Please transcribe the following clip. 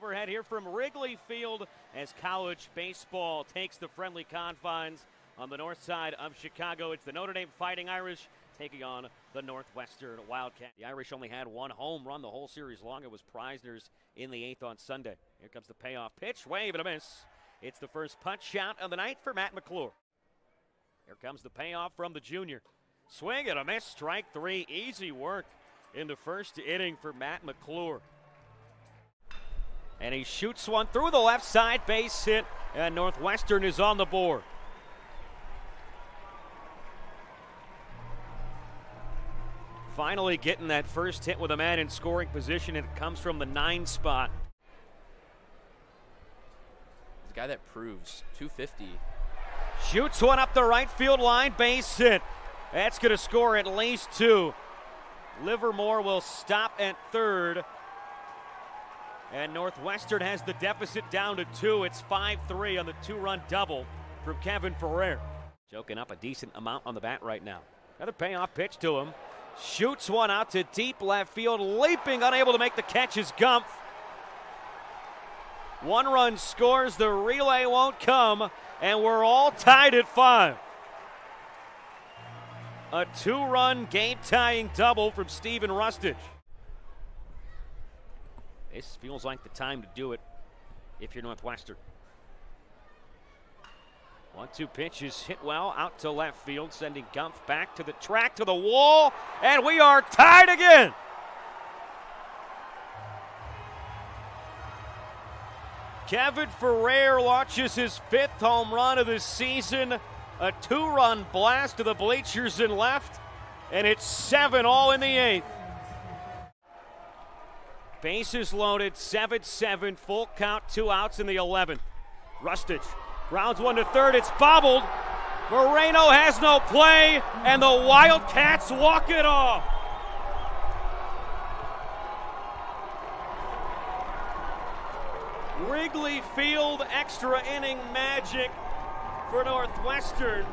Overhead here from Wrigley Field as college baseball takes the friendly confines on the north side of Chicago. It's the Notre Dame Fighting Irish taking on the Northwestern Wildcat. The Irish only had one home run the whole series long. It was Prajzner's in the eighth on Sunday. Here comes the payoff pitch, wave and a miss. It's the first punch shot of the night for Matt McClure. Here comes the payoff from the junior. Swing and a miss, strike three. Easy work in the first inning for Matt McClure. And he shoots one through the left side, base hit, and Northwestern is on the board. Finally getting that first hit with a man in scoring position, and it comes from the nine spot. The guy that proves 250. Shoots one up the right field line, base hit. That's going to score at least two. Livermore will stop at third. And Northwestern has the deficit down to two. It's 5 3 on the two run double from Kevin Ferrer. Joking up a decent amount on the bat right now. Another payoff pitch to him. Shoots one out to deep left field, leaping, unable to make the catch is Gumpf. One run scores, the relay won't come, and we're all tied at five. A two run game tying double from Stephen Hrustich. This feels like the time to do it if you're Northwestern. One two pitches hit well out to left field, sending Gumpf back to the track to the wall, and we are tied again. Kevin Ferrer launches his fifth home run of the season. A two run blast to the bleachers and left, and it's seven all in the eighth. Bases loaded, 7 7, full count, two outs in the 11th. Hrustich grounds one to third, it's bobbled. Moreno has no play, and the Wildcats walk it off. Wrigley Field extra inning magic for Northwestern.